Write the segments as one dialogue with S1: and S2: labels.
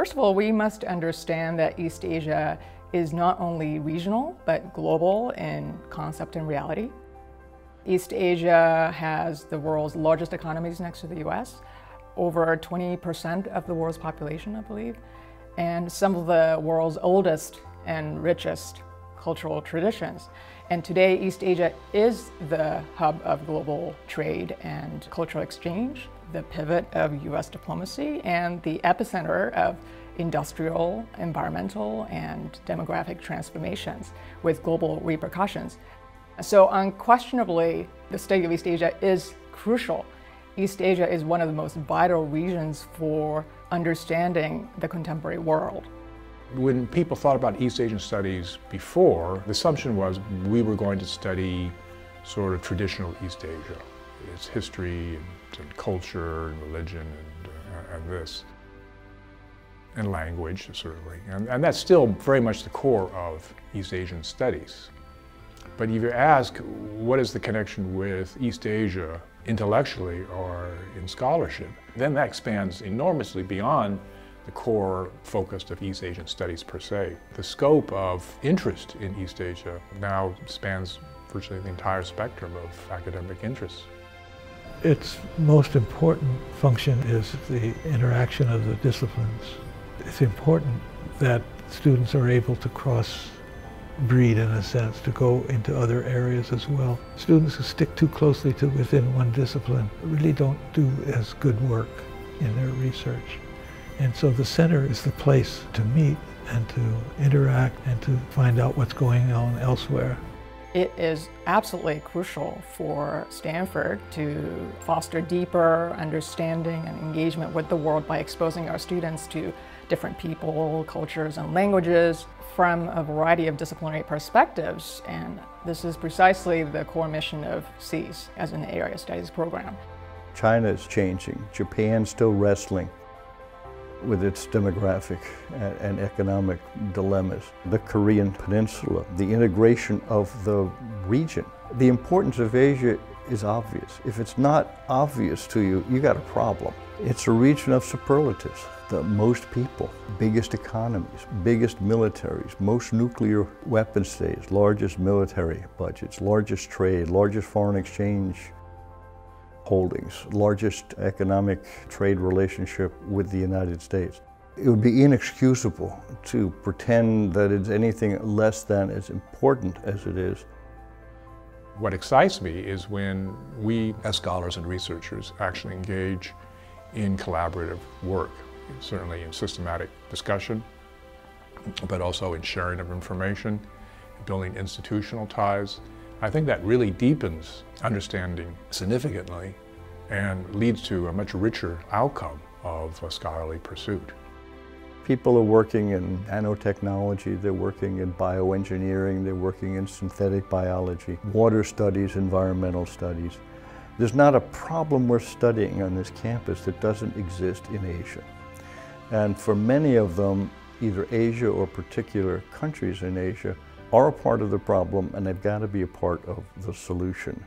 S1: First of all, we must understand that East Asia is not only regional, but global in concept and reality. East Asia has the world's largest economies next to the US, over 20% of the world's population, I believe, and some of the world's oldest and richest cultural traditions. And today, East Asia is the hub of global trade and cultural exchange, the pivot of US diplomacy, and the epicenter of industrial, environmental, and demographic transformations with global repercussions. So unquestionably, the study of East Asia is crucial. East Asia is one of the most vital regions for understanding the contemporary world.
S2: When people thought about East Asian studies before, the assumption was we were going to study sort of traditional East Asia, its history and, and culture and religion and, uh, and this, and language, certainly. And, and that's still very much the core of East Asian studies. But if you ask what is the connection with East Asia intellectually or in scholarship, then that expands enormously beyond the core focus of East Asian studies per se. The scope of interest in East Asia now spans virtually the entire spectrum of academic interests.
S3: Its most important function is the interaction of the disciplines. It's important that students are able to cross breed in a sense to go into other areas as well. Students who stick too closely to within one discipline really don't do as good work in their research. And so the center is the place to meet and to interact and to find out what's going on elsewhere.
S1: It is absolutely crucial for Stanford to foster deeper understanding and engagement with the world by exposing our students to different people, cultures, and languages from a variety of disciplinary perspectives. And this is precisely the core mission of CEAS as an area studies program.
S4: China is changing. Japan's still wrestling with its demographic and economic dilemmas. The Korean Peninsula, the integration of the region. The importance of Asia is obvious. If it's not obvious to you, you got a problem. It's a region of superlatives. The most people, biggest economies, biggest militaries, most nuclear weapon states, largest military budgets, largest trade, largest foreign exchange holdings, largest economic trade relationship with the United States. It would be inexcusable to pretend that it's anything less than as important as it is.
S2: What excites me is when we, as scholars and researchers, actually engage in collaborative work, certainly in systematic discussion, but also in sharing of information, building institutional ties, I think that really deepens understanding significantly and leads to a much richer outcome of a scholarly pursuit.
S4: People are working in nanotechnology, they're working in bioengineering, they're working in synthetic biology, water studies, environmental studies. There's not a problem we're studying on this campus that doesn't exist in Asia. And for many of them, either Asia or particular countries in Asia are a part of the problem and they've got to be a part of the solution.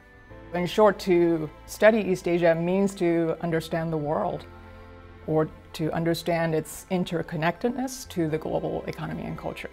S1: In short, to study East Asia means to understand the world or to understand its interconnectedness to the global economy and culture.